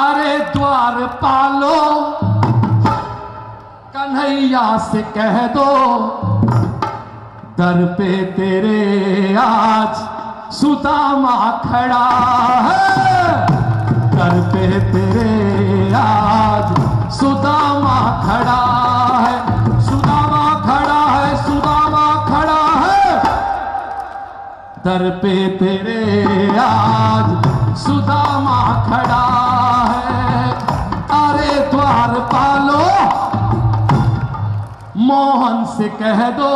अरे द्वार पालो। कन्हैया से कह दो, दर पे तेरे आज सुदामा खड़ा है। दर पे तेरे आज सुदामा खड़ा है। सुदामा खड़ा है, सुदामा खड़ा है। दर पे तेरे आज सुदामा खड़ा द्वार पालो। मोहन से कह दो,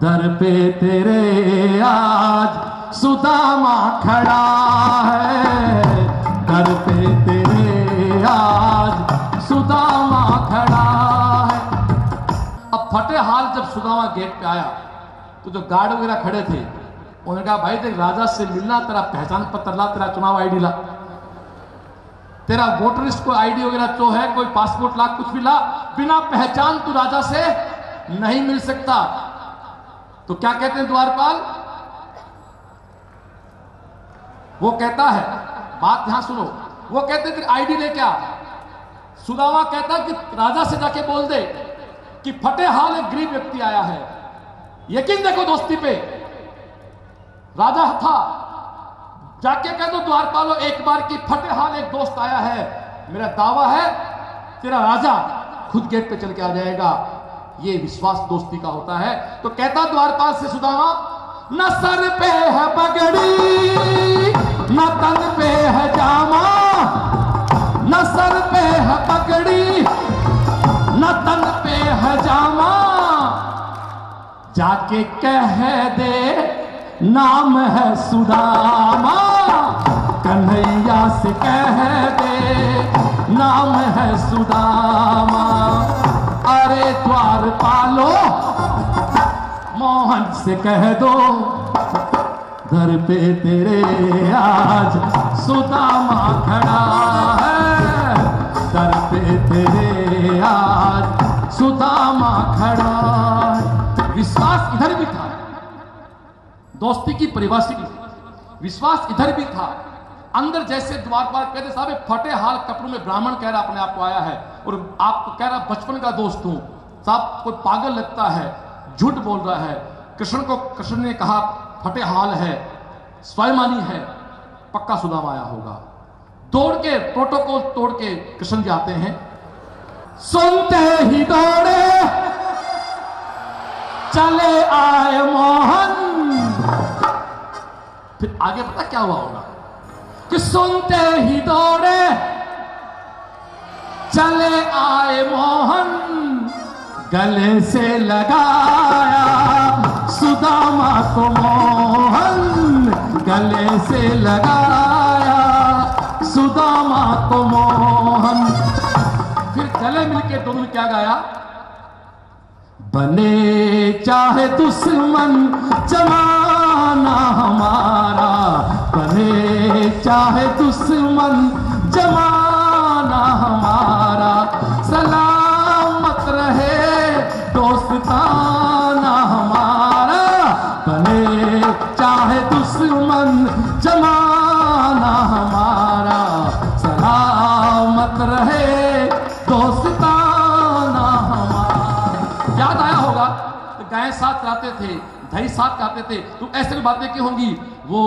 दर पे तेरे आज सुदामा खड़ा है। दर पे तेरे आज सुदामा खड़ा है। अब फटे हाल जब सुदामा गेट पे आया तो जो गार्ड वगैरह खड़े थे, उन्होंने कहा, भाई देख राजा से मिलना, तेरा पहचान पत्र ला, तेरा चुनाव आईडी ला। तेरा वोटर लिस्ट को आईडी वगैरह जो है, कोई पासपोर्ट ला कुछ भी ला, बिना पहचान तू राजा से नहीं मिल सकता। तो क्या कहते हैं द्वारपाल? वो कहता है, बात यहाँ सुनो, वो कहते थे आईडी ले क्या? सुदामा कहता कि राजा से जाके बोल दे कि फटे हाल एक गरीब व्यक्ति आया है। यकीन देखो दोस्ती पे, राजा था जाके कह दो द्वारपालो एक बार की फटे हाल, एक दोस्त आया है। मेरा दावा है, तेरा राजा खुद गेट पे चल के आ जाएगा। ये विश्वास दोस्ती का होता है। तो कहता द्वारपाल से सुदामा न सर पे है पगड़ी, न तन पे है जामा, न सर पे है पगड़ी, न तन पे है जामा। जाके कह दे, नाम है सुदामा। कन्हैया से कह दे, नाम है सुदामा। अरे द्वार पालो, मोहन से कह दो, घर पे तेरे आज सुदामा खड़ा है। घर पे तेरे आज सुदामा खड़ा विश्वास इधर भी था। दोस्ती की परिभाषा विश्वास इधर भी था। अंदर जैसे द्वारपाल कहते साहब फटे हाल कपड़ों में ब्राह्मण कह रहा अपने आप को आया है और आपको कह रहा बचपन का दोस्त हूँ। साहब, कोई पागल लगता है, झूठ बोल रहा है। कृष्ण को, कृष्ण ने कहा, फटे हाल है, स्वयमानी है, पक्का सुदाम आया होगा। दौड़ के, प्रोटोकॉल तोड़ के कृष्ण जाते हैं। सुनते ही दौड़े, चले आए मोहन। फिर आगे पता क्या हुआ होगा? सुनते ही दौड़े। चले आए मोहन, गले से लगाया। सुदामा को मोहन, गले से लगाया। सुदामा को मोहन। फिर गले मिलके दोनों ने क्या गाया? बने चाहे दुश्मन जमाना हमारा। बने चाहे दुश्मन, जमाना हमारा। सलामत रहे, दोस्ताना हमारा। बने चाहे दुश्मन, जमाना हमारा। सलामत रहे गाय साथ रहते थे दही साथ खाते थे। तो ऐसे बातें क्यों होंगी? वो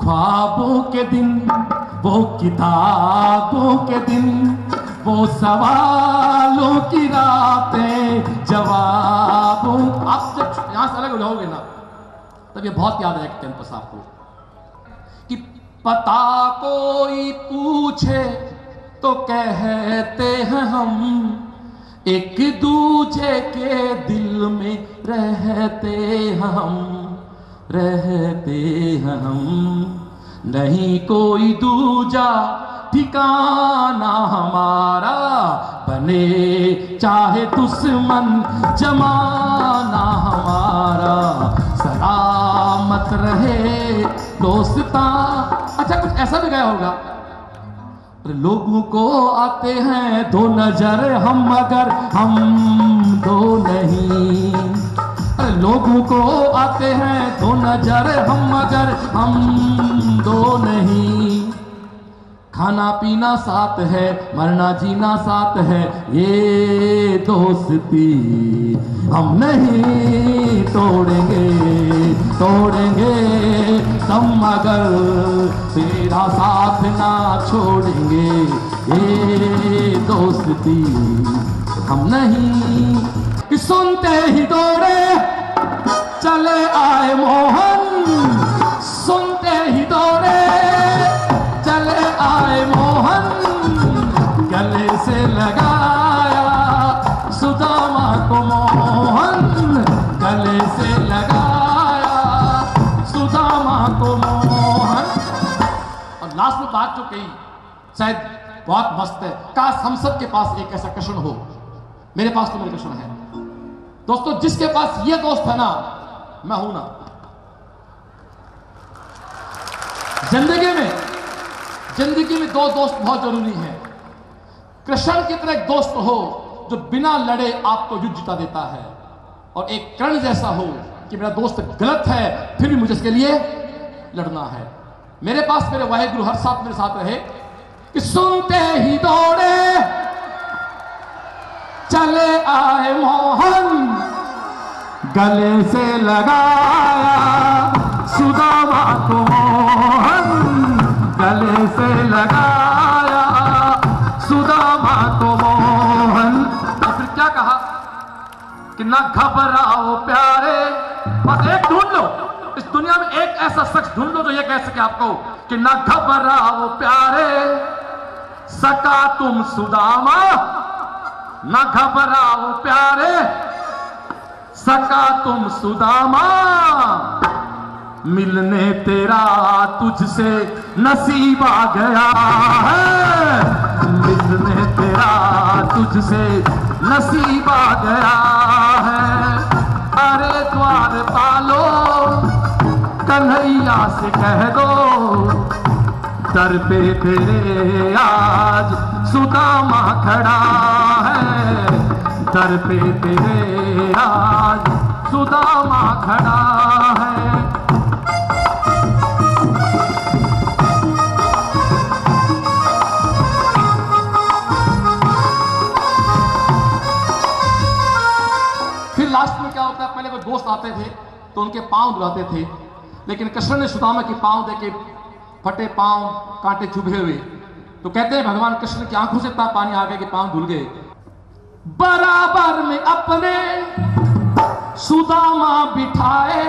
ख्वाबों के दिन, वो किताबों के दिन, वो सवालों की रातें, जवाबों आप जब यहाँ से अलग हो जाओगे ना, तब ये बहुत याद आएगा कैंपस आपको कि पता कोई पूछे तो कहते हैं हम, एक दूजे के दिल में रहते हम रहते हम। नहीं कोई दूजा ठिकाना हमारा, बने चाहे दुश्मन जमाना हमारा। सलामत रहे दोस्ता। अच्छा कुछ ऐसा भी गया होगा? लोगों को आते हैं दो नज़र, हम मगर हम दो नहीं। लोगों को आते हैं दो नज़र हम मगर हम दो नहीं। खाना पीना साथ है, मरना जीना साथ है, ये दोस्ती हम नहीं तोड़ेंगे तोड़ेंगे हम मगर तेरा साथ ना छोड़ेंगे, ये दोस्ती हम नहीं। सुनते ही दौड़े चले आए मोहन, सुनते ही दौरे। चले आए मोहन, गले से लगाया सुदामा को मोहन, गले से लगाया सुदामा को मोहन। और लास्ट में बात जो कही, शायद बहुत मस्त है। काश हम के पास एक ऐसा कृष्ण हो? मेरे पास तो मेरे कृष्ण है। दोस्तों, जिसके पास ये दोस्त है ना मैं हूँ ना। ज़िंदगी में ज़िंदगी में दो दोस्त बहुत ज़रूरी है। कृष्ण की तरह एक दोस्त हो जो बिना लड़े आपको युद्ध जिता देता है। और एक कर्ण जैसा हो कि मेरा दोस्त गलत है, फिर भी मुझे इसके लिए लड़ना है। मेरे पास मेरे वाहेगुरु हर साथ मेरे साथ रहे। कि सुनते ही दौड़े, चले आए मोहन। गले से लगाया सुदामा को मोहन गले से लगाया सुदामा को मोहन और फिर क्या कहा? कि ना घबराओ प्यारे। बस एक ढूंढ लो। इस दुनिया में एक ऐसा शख्स ढूंढ लो जो ये कह सके आपको कि ना घबराओ प्यारे। सका तुम सुदामा। ना घबराओ प्यारे। सका तुम सुदामा। मिलने तेरा तुझसे नसीब आ गया है। मिलने तेरा तुझसे नसीब आ गया है। अरे द्वार पालो, कन्हैया से कह दो। दर पे तेरे आज सुदामा खड़ा दर पे तेरे आज सुदामा खड़ा है। फिर लास्ट में क्या होता है? पहले कोई दोस्त आते थे तो उनके पाँव धुलाते थे। लेकिन कृष्ण ने सुदामा के पाँव देखे, फटे पाँव, कांटे चुभे हुए। तो कहते हैं, भगवान कृष्ण की आँखों से इतना पानी आ गया कि पाँव धुल गए। बराबर में अपने सुदामा बिठाए।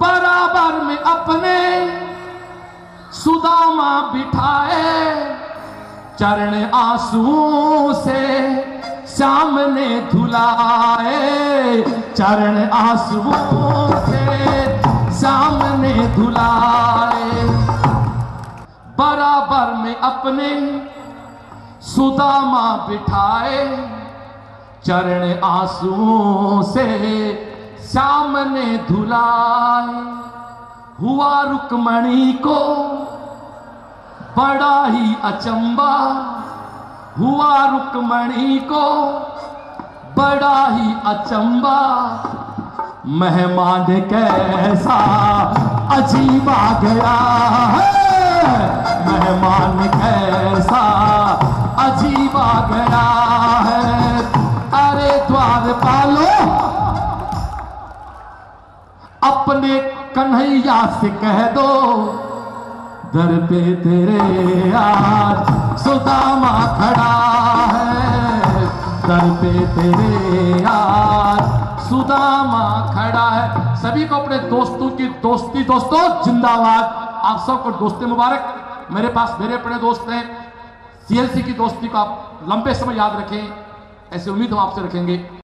बराबर में अपने सुदामा बिठाए। चरण आंसुओं से सामने धुलाए। चरण आंसुओं से सामने धुलाए। बराबर में अपने सुदामा बिठाए, चरण आंसुओं से सामने धुलाए। हुआ रुकमणी को बड़ा ही अचंबा। हुआ रुकमणी को बड़ा ही अचंबा। मेहमान कैसा अजीब गया है। मेहमान कैसा से कह दो, दर पे तेरे आज सुदामा खड़ा है। दर पे तेरे आज सुदामा खड़ा है। सभी को अपने दोस्तों की दोस्ती, दोस्तों, जिंदाबाद। आप सबको दोस्ती मुबारक। मेरे पास मेरे अपने दोस्त हैं। सीएलसी की दोस्ती को आप लंबे समय याद रखें। ऐसी उम्मीद हम आपसे रखेंगे।